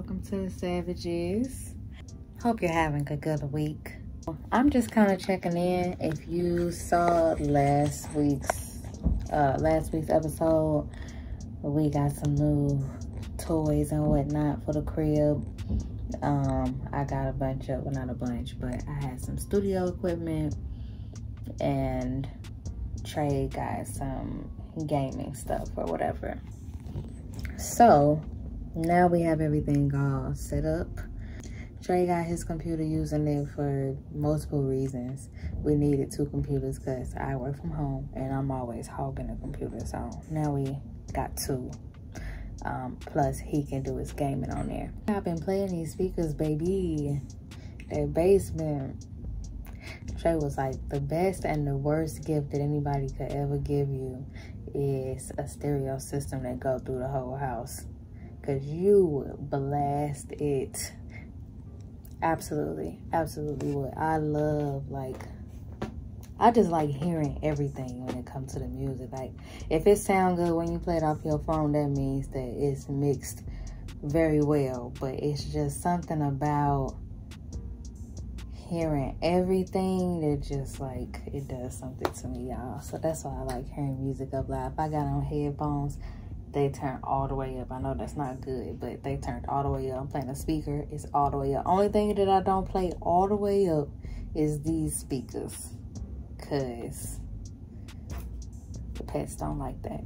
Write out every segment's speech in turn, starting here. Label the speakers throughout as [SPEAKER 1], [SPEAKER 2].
[SPEAKER 1] welcome to the Savages. Hope you're having a good week. I'm just kind of checking in. If you saw last week's uh, last week's episode, we got some new toys and whatnot for the crib. Um, I got a bunch of, well, not a bunch, but I had some studio equipment, and Trey got some gaming stuff or whatever. So now we have everything all set up. Trey got his computer using it for multiple reasons. We needed two computers because I work from home and I'm always hogging the computer. So now we got two. Um, plus he can do his gaming on there. I've been playing these speakers, baby. That basement. Trey was like, the best and the worst gift that anybody could ever give you is a stereo system that go through the whole house. Cause you would blast it. Absolutely, absolutely would. I love like, I just like hearing everything when it comes to the music. Like, if it sound good when you play it off your phone, that means that it's mixed very well. But it's just something about hearing everything that just like it does something to me y'all so that's why i like hearing music up loud i got on headphones they turn all the way up. I know that's not good but they turned all the way up. I'm playing a speaker. It's all the way up. Only thing that i don't play all the way up is these speakers. Because the pets don't like that.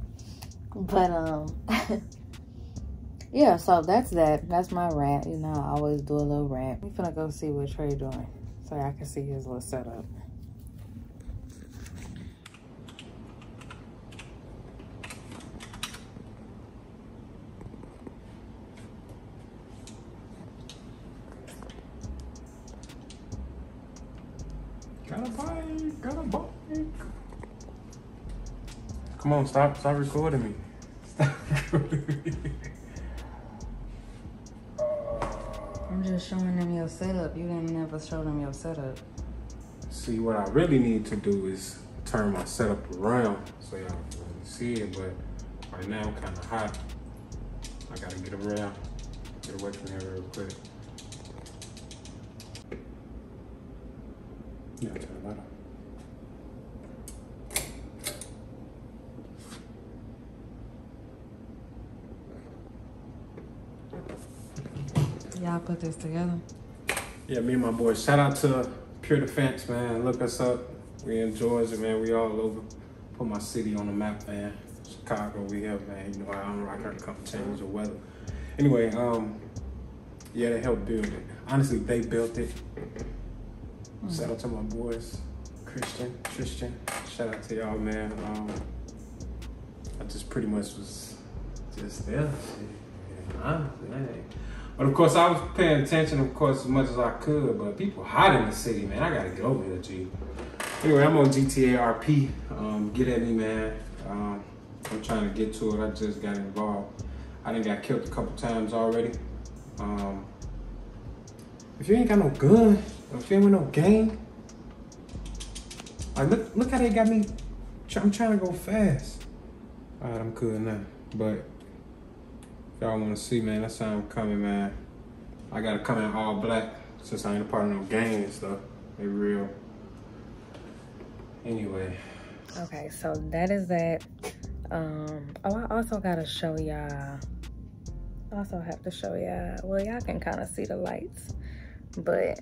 [SPEAKER 1] But um yeah so that's that. That's my rant. You know i always do a little rant. We gonna go see what trey doing so I can see his little setup.
[SPEAKER 2] Got a bike, got a bike. Come on, stop, stop recording me. Stop recording me.
[SPEAKER 1] I'm just showing them your setup. You didn't never show them your setup.
[SPEAKER 2] See, what I really need to do is turn my setup around so y'all can see it, but right now I'm kind of hot. I gotta get around, get away from here real quick. Yeah, turn the light
[SPEAKER 1] Y'all put this together?
[SPEAKER 2] Yeah, me and my boys. Shout out to Pure Defense, man. Look us up. We in Georgia, man. We all over. Put my city on the map, man. Chicago, we here, man. You know, I don't I gotta come change the weather. Anyway, um, yeah, they helped build it. Honestly, they built it. Shout out to my boys, Christian, Christian. Shout out to y'all, man. Um, I just pretty much was just there. Honestly. But of course, I was paying attention, of course, as much as I could. But people hot in the city, man. I gotta get over here, G. Anyway, I'm on GTA RP. Um, get at me, man. Um, I'm trying to get to it. I just got involved. I done got killed a couple times already. Um, if you ain't got no gun, if you ain't with no game, like look, look how they got me. I'm trying to go fast. All right, I'm good now. But y'all want to see, man, that's how I'm coming, man. I gotta come in all black since I ain't a part of no gang and stuff. They real. Anyway.
[SPEAKER 1] Okay, so that is that. Um, oh, I also gotta show y'all. Also have to show y'all. Well, y'all can kind of see the lights, but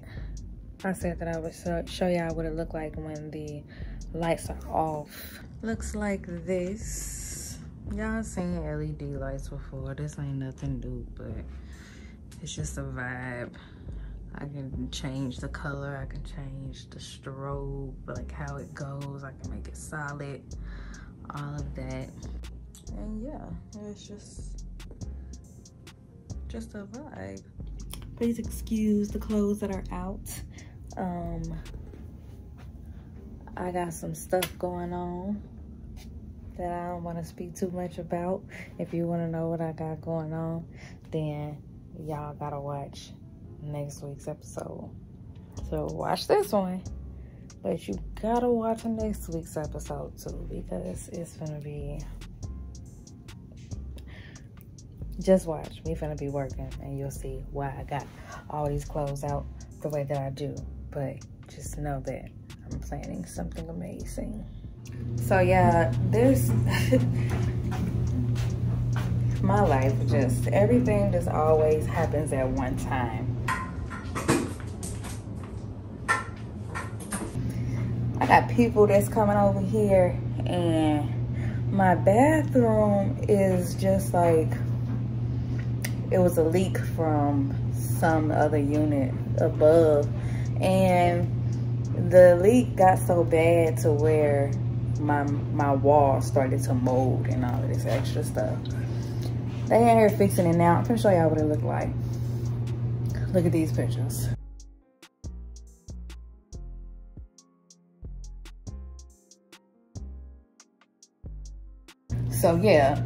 [SPEAKER 1] I said that I would show y'all what it looked like when the lights are off. Looks like this. Y'all seen LED lights before. This ain't nothing new, but it's just a vibe. I can change the color. I can change the strobe, like how it goes. I can make it solid, all of that. And yeah, it's just, just a vibe. Please excuse the clothes that are out. Um, I got some stuff going on that I don't want to speak too much about. If you want to know what I got going on, then y'all gotta watch next week's episode. So watch this one, but you gotta watch next week's episode too because it's gonna be just watch. Me finna be working and you'll see why I got all these clothes out the way that I do. But just know that I'm planning something amazing. So yeah, this, my life just, everything just always happens at one time. I got people that's coming over here and my bathroom is just like it was a leak from some other unit above and the leak got so bad to where my my wall started to mold and all of this extra stuff. They in here fixing it now. I'm gonna show y'all what it looked like. Look at these pictures. So yeah.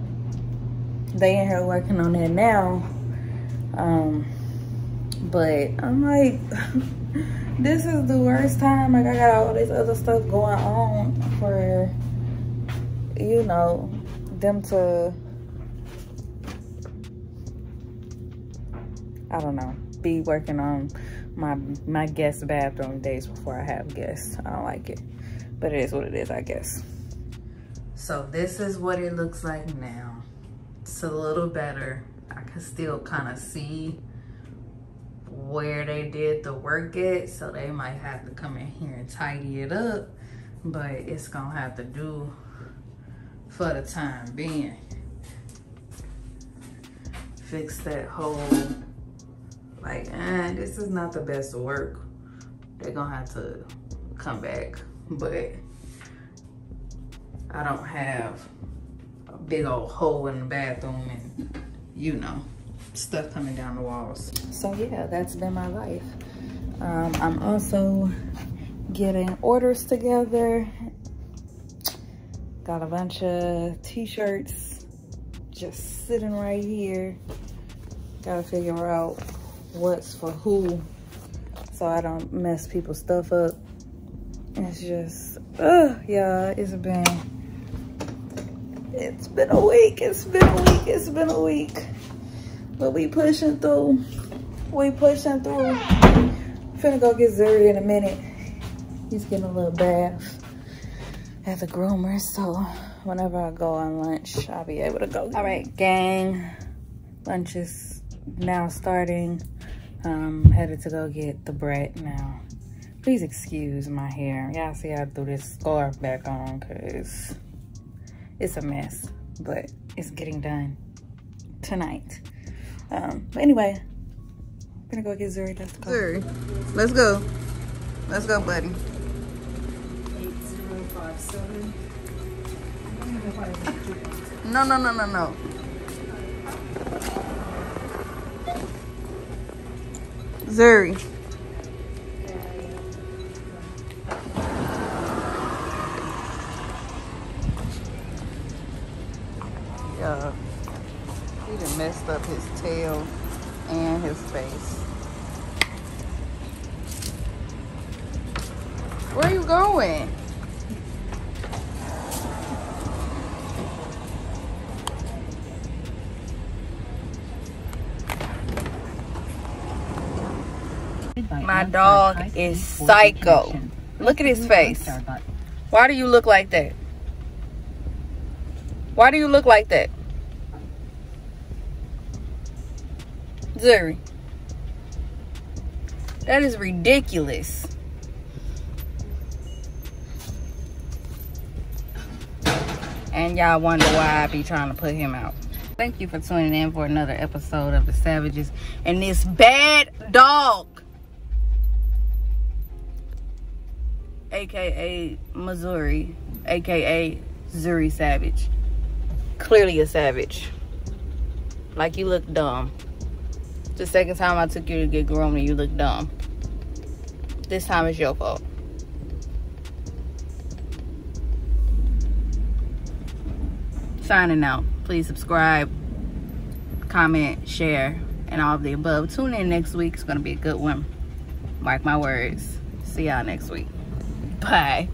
[SPEAKER 1] They in here working on it now. Um but i'm like this is the worst time like i got all this other stuff going on for you know them to i don't know be working on my my guest bathroom days before i have guests i don't like it but it is what it is i guess so this is what it looks like now. It's a little better. I can still kind of see where they did the work at. So they might have to come in here and tidy it up. But it's going to have to do for the time being. Fix that hole. Like, eh, this is not the best work. They're going to have to come back. But I don't have a big old hole in the bathroom and you know, stuff coming down the walls. So yeah, that's been my life. Um, I'm also getting orders together. Got a bunch of t-shirts just sitting right here. Gotta figure out what's for who so I don't mess people's stuff up. It's just, ugh, yeah, it's been it's been a week, it's been a week, it's been a week. But we pushing through. We pushing through. Finna go get Zuri in a minute. He's getting a little bath at the groomer. So whenever I go on lunch, I'll be able to go. All right, gang. Lunch is now starting. Um, headed to go get the bread now. Please excuse my hair. Y'all see I threw this scarf back on because it's a mess, but it's getting done tonight. Um, but anyway, I'm gonna go get Zuri. Let's. Zuri, let's go. Let's go, buddy. 8057. No, no, no, no, no. Zuri. Tail and his face. Where are you going? My dog is psycho. Look at his face. Why do you look like that? Why do you look like that? Zuri. That is ridiculous. And y'all wonder why I be trying to put him out. Thank you for tuning in for another episode of The Savages and this bad dog. AKA Missouri, AKA Zuri Savage clearly a savage. Like you look dumb. The second time I took you to get groomed and you look dumb. This time it's your fault. Signing out. Please subscribe, comment, share, and all of the above. Tune in next week. It's going to be a good one. Mark my words. See y'all next week. Bye.